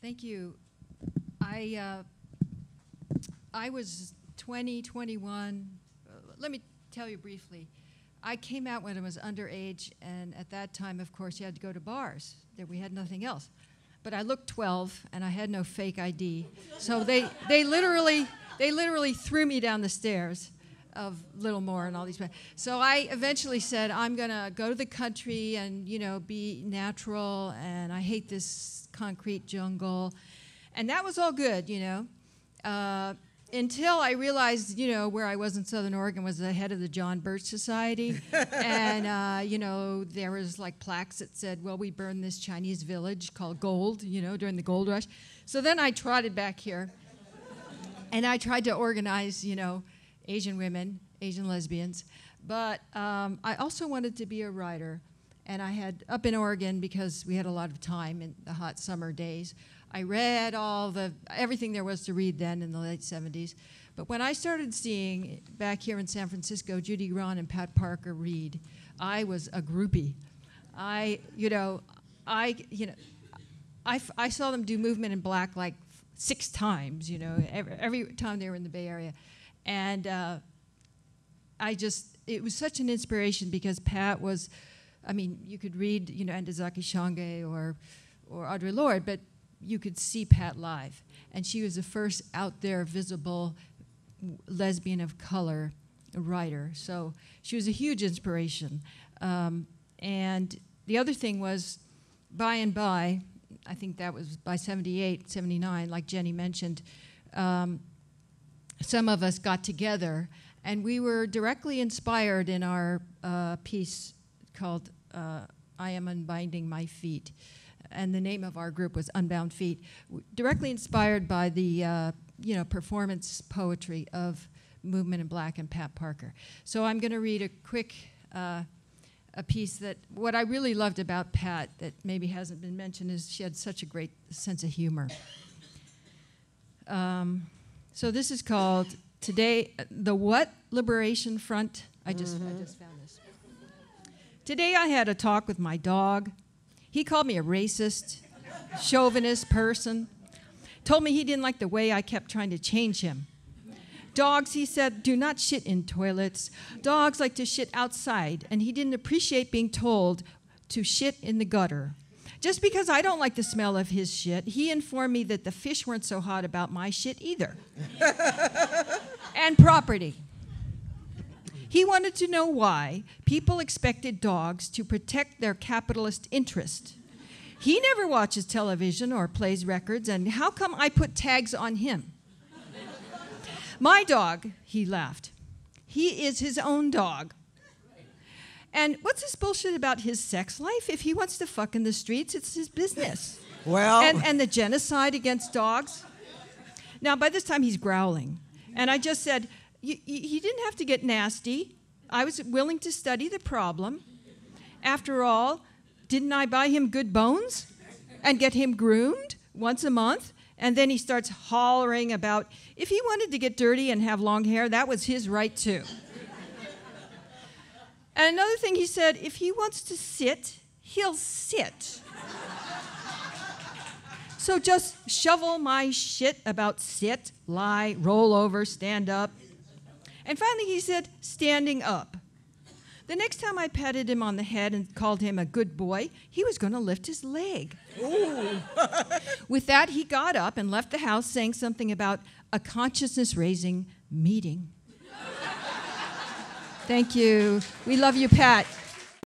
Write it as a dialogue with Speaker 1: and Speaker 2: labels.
Speaker 1: Thank you. I, uh, I was 20, 21. Uh, let me tell you briefly. I came out when I was underage, and at that time, of course, you had to go to bars. There, we had nothing else. But I looked 12, and I had no fake ID. So they, they literally, they literally threw me down the stairs of Littlemore and all these. So I eventually said, I'm gonna go to the country and you know be natural, and I hate this concrete jungle, and that was all good, you know. Uh, until I realized, you know, where I was in Southern Oregon was the head of the John Birch Society, and uh, you know there was like plaques that said, "Well, we burned this Chinese village called Gold," you know, during the gold rush. So then I trotted back here, and I tried to organize, you know, Asian women, Asian lesbians, but um, I also wanted to be a writer, and I had up in Oregon because we had a lot of time in the hot summer days. I read all the everything there was to read then in the late 70s. But when I started seeing back here in San Francisco Judy Grahn and Pat Parker read, I was a groupie. I, you know, I, you know, I, I saw them do Movement in Black like six times, you know, every, every time they were in the Bay Area. And uh, I just, it was such an inspiration because Pat was, I mean, you could read, you know, Ntozake Shange or, or Audre Lorde, but you could see Pat live. And she was the first out there visible lesbian of color writer. So she was a huge inspiration. Um, and the other thing was, by and by, I think that was by 78, 79, like Jenny mentioned, um, some of us got together and we were directly inspired in our uh, piece called uh, I Am Unbinding My Feet and the name of our group was Unbound Feet, directly inspired by the uh, you know performance poetry of Movement in Black and Pat Parker. So I'm going to read a quick uh, a piece that what I really loved about Pat that maybe hasn't been mentioned is she had such a great sense of humor. Um, so this is called today the what liberation front. I just mm-hmm. I just found this. Today I had a talk with my dog he called me a racist, chauvinist person. Told me he didn't like the way I kept trying to change him. Dogs, he said, do not shit in toilets. Dogs like to shit outside, and he didn't appreciate being told to shit in the gutter. Just because I don't like the smell of his shit, he informed me that the fish weren't so hot about my shit either. and property. He wanted to know why people expected dogs to protect their capitalist interest. He never watches television or plays records, and how come I put tags on him? My dog, he laughed. He is his own dog. And what's this bullshit about his sex life? If he wants to fuck in the streets, it's his business.
Speaker 2: Well.
Speaker 1: And, and the genocide against dogs. Now, by this time, he's growling. And I just said, he didn't have to get nasty. I was willing to study the problem. After all, didn't I buy him good bones and get him groomed once a month? And then he starts hollering about if he wanted to get dirty and have long hair, that was his right too. And another thing he said if he wants to sit, he'll sit. so just shovel my shit about sit, lie, roll over, stand up, and finally, he said, standing up. The next time I patted him on the head and called him a good boy, he was going to lift his leg. With that, he got up and left the house saying something about a consciousness raising meeting. Thank you. We love you, Pat.